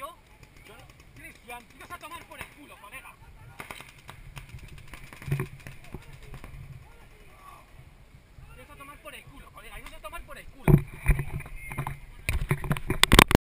yo, yo no. Cristian, vas a tomar por